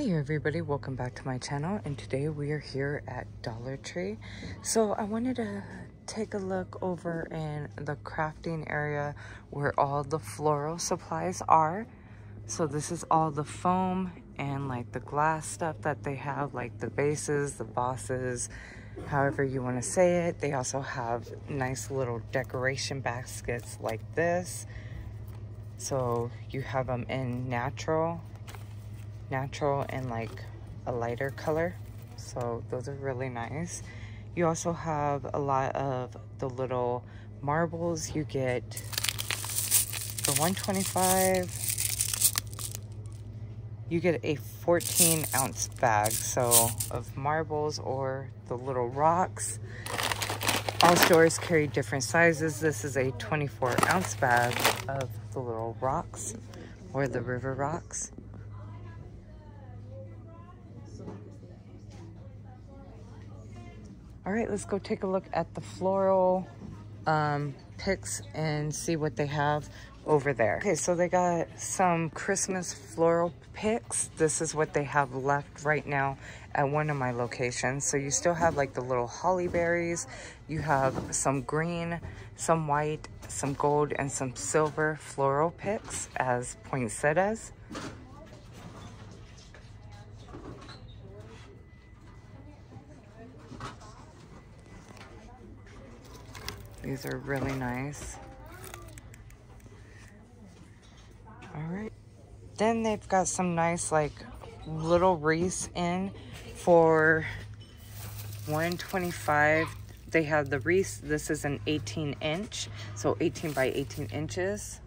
Hey everybody, welcome back to my channel and today we are here at Dollar Tree. So I wanted to take a look over in the crafting area where all the floral supplies are. So this is all the foam and like the glass stuff that they have like the vases, the bosses, however you want to say it. They also have nice little decoration baskets like this. So you have them in natural, natural and like a lighter color. So those are really nice. You also have a lot of the little marbles you get for 125 you get a 14 ounce bag so of marbles or the little rocks all stores carry different sizes this is a 24 ounce bag of the little rocks or the river rocks all right let's go take a look at the floral um, picks and see what they have over there. Okay, so they got some Christmas floral picks. This is what they have left right now at one of my locations. So you still have like the little holly berries. You have some green, some white, some gold, and some silver floral picks as poinsettias. These are really nice. All right. Then they've got some nice like little wreaths in for 125 they have the wreaths this is an 18 inch so 18 by 18 inches.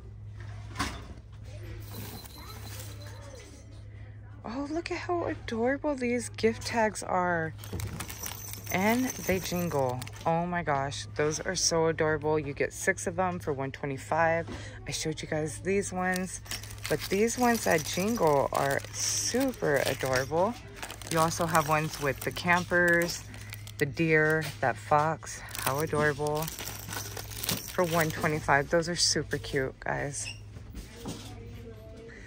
Oh look at how adorable these gift tags are. And they jingle. Oh my gosh those are so adorable. You get six of them for 125 i showed you guys these ones but these ones that jingle are super adorable. You also have ones with the campers the deer that fox how adorable for 125 those are super cute guys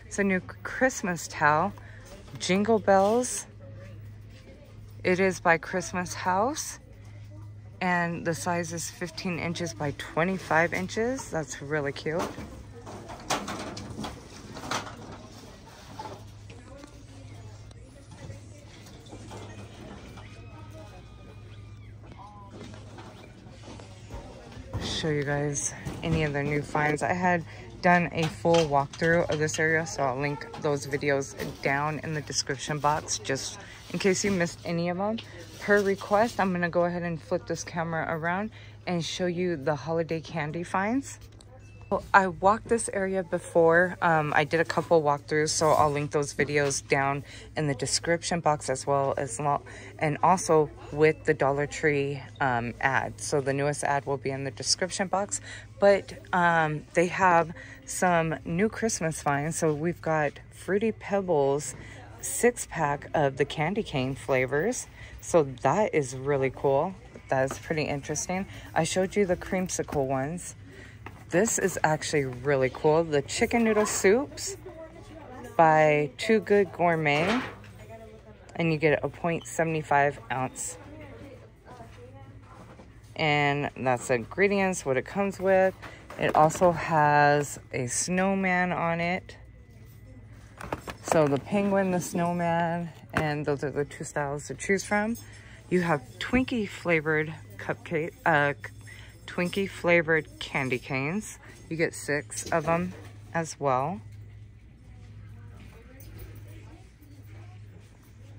it's a new christmas towel jingle bells it is by Christmas House and the size is 15 inches by 25 inches. That's really cute. Show you guys any of the new finds. I had done a full walkthrough of this area, so I'll link those videos down in the description box just in case you missed any of them. Per request, I'm gonna go ahead and flip this camera around and show you the holiday candy finds. Well, I walked this area before. Um, I did a couple walkthroughs, so I'll link those videos down in the description box as well as and also with the Dollar Tree um, ad. So the newest ad will be in the description box, but um, they have some new Christmas finds. So we've got Fruity Pebbles six pack of the candy cane flavors. So that is really cool. That is pretty interesting. I showed you the creamsicle ones. This is actually really cool. The chicken noodle soups by Too Good Gourmet. And you get a 0.75 ounce. And that's the ingredients, what it comes with. It also has a snowman on it. So the penguin, the snowman, and those are the two styles to choose from. You have Twinkie flavored cupcake, uh, Twinkie flavored candy canes. You get six of them as well.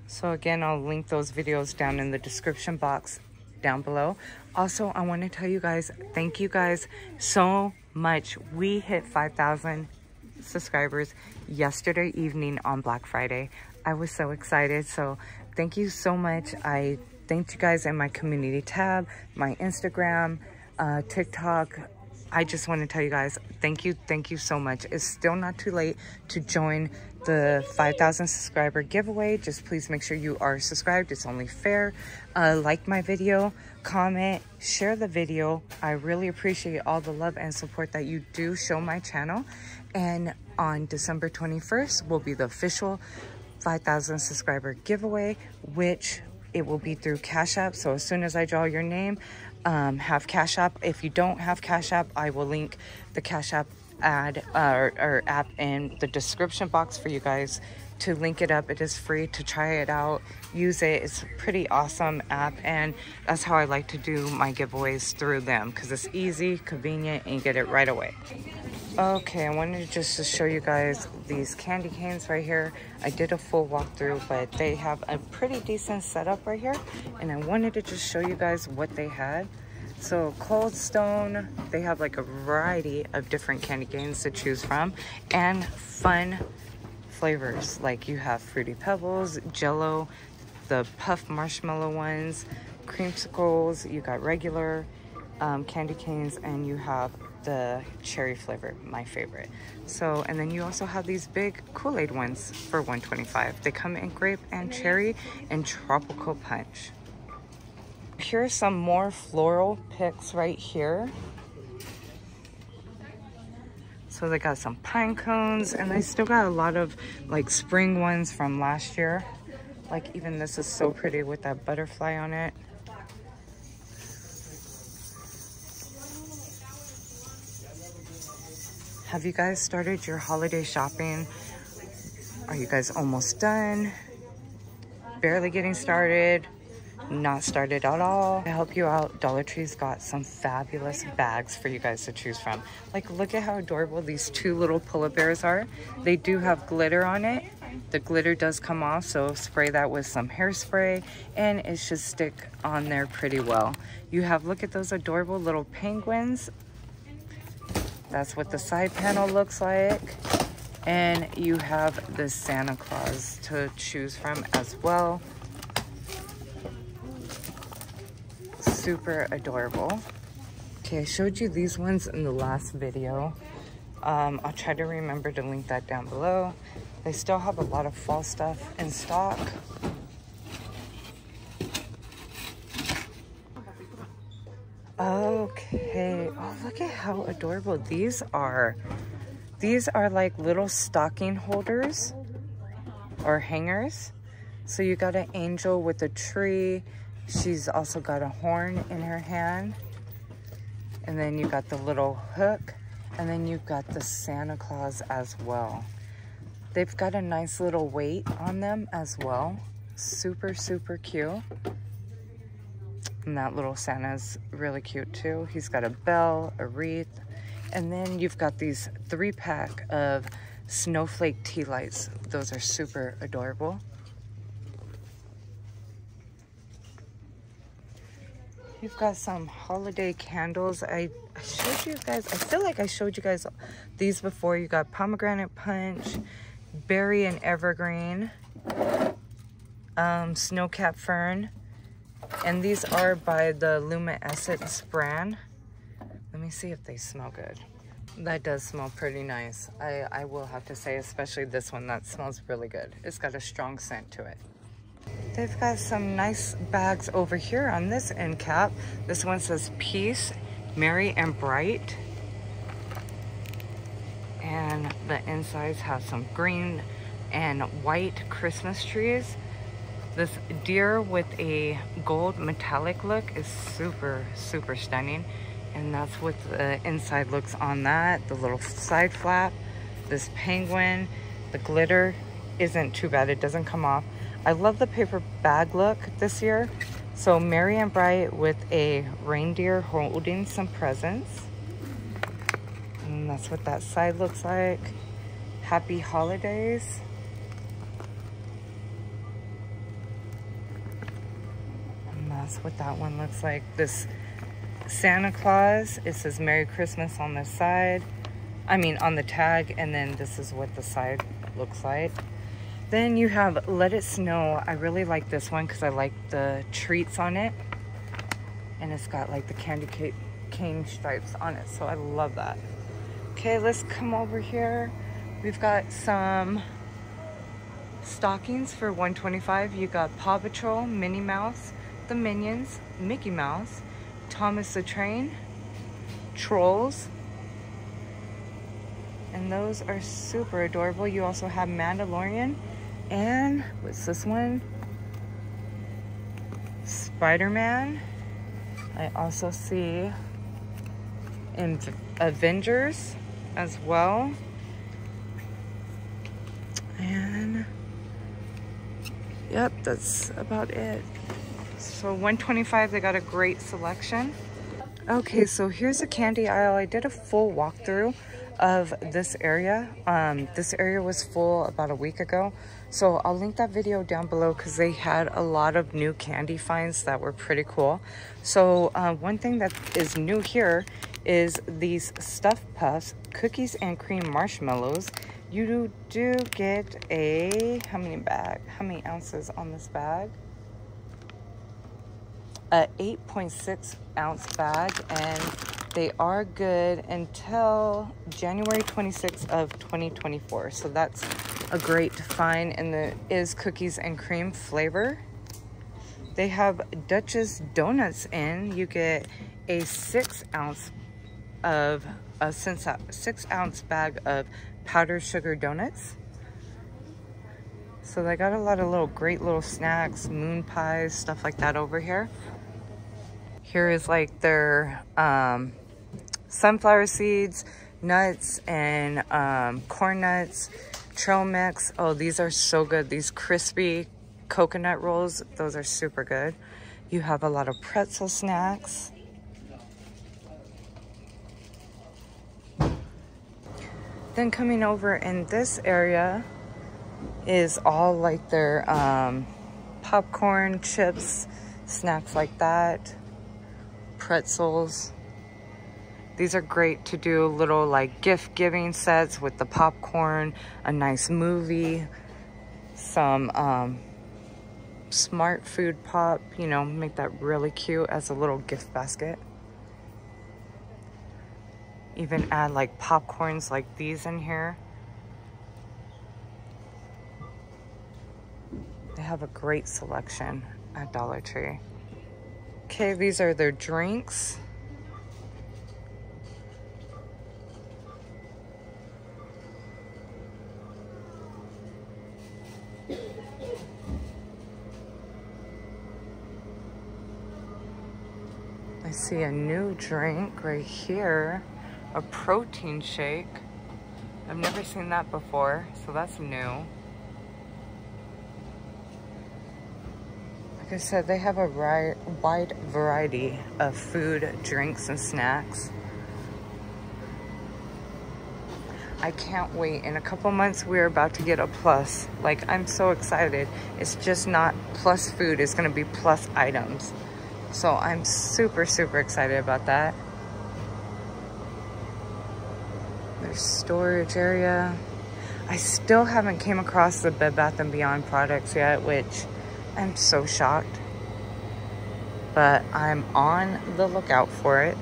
So again, I'll link those videos down in the description box down below. Also, I want to tell you guys, thank you guys so much. We hit 5,000 subscribers yesterday evening on Black Friday. I was so excited. So thank you so much. I thanked you guys in my community tab, my Instagram, uh, TikTok. I just want to tell you guys, thank you, thank you so much. It's still not too late to join the 5,000 subscriber giveaway. Just please make sure you are subscribed. It's only fair. Uh, like my video, comment, share the video. I really appreciate all the love and support that you do show my channel. And on December 21st will be the official 5,000 subscriber giveaway, which it will be through Cash App. So as soon as I draw your name, um, have Cash App. If you don't have Cash App, I will link the Cash App ad uh, or, or app in the description box for you guys to link it up. It is free to try it out, use it. It's a pretty awesome app, and that's how I like to do my giveaways through them because it's easy, convenient, and get it right away. Okay, I wanted to just to show you guys these candy canes right here. I did a full walkthrough, but they have a pretty decent setup right here, and I wanted to just show you guys what they had. So Cold Stone, they have like a variety of different candy canes to choose from and fun flavors. Like you have Fruity Pebbles, Jello, the puff marshmallow ones, creamsicles, you got regular um, candy canes, and you have the cherry flavor, my favorite. So, and then you also have these big Kool-Aid ones for 125. They come in grape and cherry and tropical punch. Here are some more floral picks right here. So they got some pine cones and they still got a lot of like spring ones from last year. Like even this is so pretty with that butterfly on it. Have you guys started your holiday shopping? Are you guys almost done? Barely getting started? not started at all. To help you out, Dollar Tree's got some fabulous bags for you guys to choose from. Like, look at how adorable these two little polar bears are. They do have glitter on it. The glitter does come off, so spray that with some hairspray and it should stick on there pretty well. You have, look at those adorable little penguins. That's what the side panel looks like. And you have the Santa Claus to choose from as well. super adorable. Okay, I showed you these ones in the last video. Um, I'll try to remember to link that down below. They still have a lot of fall stuff in stock. Okay, oh look at how adorable these are. These are like little stocking holders or hangers. So you got an angel with a tree She's also got a horn in her hand. And then you got the little hook. And then you've got the Santa Claus as well. They've got a nice little weight on them as well. Super, super cute. And that little Santa's really cute too. He's got a bell, a wreath, and then you've got these three pack of snowflake tea lights. Those are super adorable. You've got some holiday candles. I, I showed you guys, I feel like I showed you guys these before. You got pomegranate punch, berry and evergreen, um, snowcap fern. And these are by the Luma Essence brand. Let me see if they smell good. That does smell pretty nice. I, I will have to say, especially this one, that smells really good. It's got a strong scent to it. They've got some nice bags over here on this end cap. This one says Peace, Merry and Bright. And the insides have some green and white Christmas trees. This deer with a gold metallic look is super, super stunning. And that's what the inside looks on that. The little side flap, this penguin, the glitter isn't too bad. It doesn't come off. I love the paper bag look this year. So Merry and Bright with a reindeer holding some presents. And that's what that side looks like. Happy holidays. And that's what that one looks like. This Santa Claus, it says Merry Christmas on the side. I mean on the tag and then this is what the side looks like. Then you have Let It Snow. I really like this one because I like the treats on it. And it's got like the candy cane stripes on it. So I love that. Okay, let's come over here. We've got some stockings for 125 You got Paw Patrol, Minnie Mouse, The Minions, Mickey Mouse, Thomas the Train, Trolls, And those are super adorable. You also have Mandalorian and what's this one? Spider-Man. I also see in Avengers as well. And yep, that's about it. So 125, they got a great selection. Okay, so here's the candy aisle. I did a full walkthrough of this area. Um, this area was full about a week ago. So I'll link that video down below because they had a lot of new candy finds that were pretty cool. So uh, one thing that is new here is these stuffed puffs, cookies and cream marshmallows. You do get a, how many bag, how many ounces on this bag? A 8.6 ounce bag and they are good until January 26th of 2024. So that's a great find and the is cookies and cream flavor. They have Duchess Donuts in. You get a six ounce of a six ounce bag of powdered sugar donuts. So they got a lot of little great little snacks, moon pies, stuff like that over here. Here is like their um, sunflower seeds, nuts, and um, corn nuts, trail mix. Oh, these are so good. These crispy coconut rolls, those are super good. You have a lot of pretzel snacks. Then coming over in this area is all like their um, popcorn, chips, snacks like that, pretzels. These are great to do little like gift giving sets with the popcorn, a nice movie, some um, smart food pop, you know, make that really cute as a little gift basket. Even add like popcorns like these in here. They have a great selection at Dollar Tree. Okay, these are their drinks. I see a new drink right here, a protein shake. I've never seen that before, so that's new. Like I said, they have a wide variety of food, drinks, and snacks. I can't wait. In a couple months, we're about to get a plus. Like, I'm so excited. It's just not plus food. It's going to be plus items. So I'm super, super excited about that. There's storage area. I still haven't came across the Bed Bath & Beyond products yet, which I'm so shocked. But I'm on the lookout for it.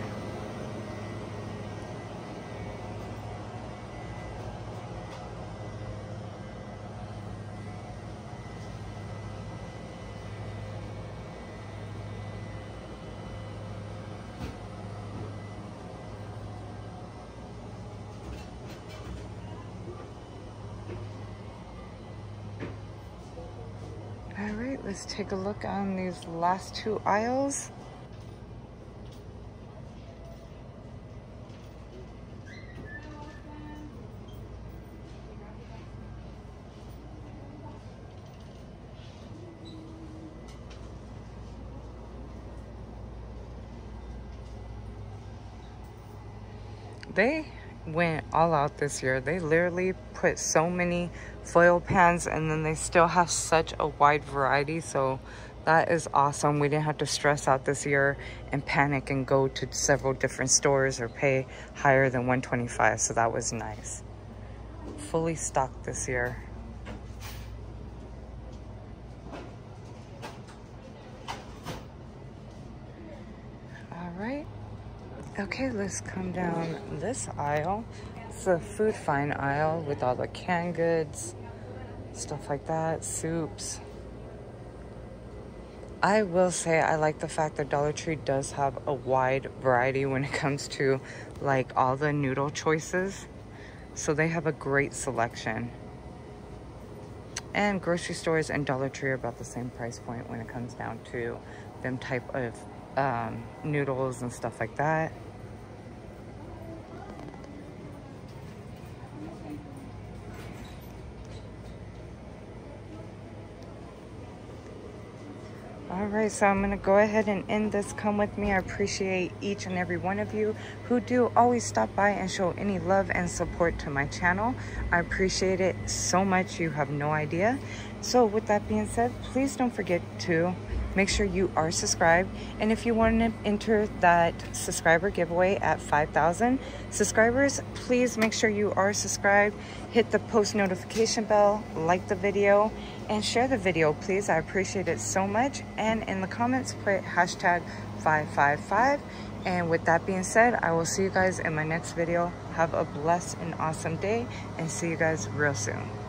Let's take a look on these last two aisles. They went all out this year. They literally put so many foil pans and then they still have such a wide variety. So that is awesome. We didn't have to stress out this year and panic and go to several different stores or pay higher than 125. So that was nice. Fully stocked this year. All right. Okay, let's come down this aisle. It's a food fine aisle with all the canned goods, stuff like that, soups. I will say I like the fact that Dollar Tree does have a wide variety when it comes to like all the noodle choices. So they have a great selection. And grocery stores and Dollar Tree are about the same price point when it comes down to them type of um, noodles and stuff like that. All right, so I'm gonna go ahead and end this. Come with me. I appreciate each and every one of you who do always stop by and show any love and support to my channel. I appreciate it so much. You have no idea. So with that being said, please don't forget to make sure you are subscribed. And if you want to enter that subscriber giveaway at 5,000 subscribers, please make sure you are subscribed. Hit the post notification bell, like the video, and share the video, please. I appreciate it so much. And in the comments, put hashtag 555. And with that being said, I will see you guys in my next video. Have a blessed and awesome day and see you guys real soon.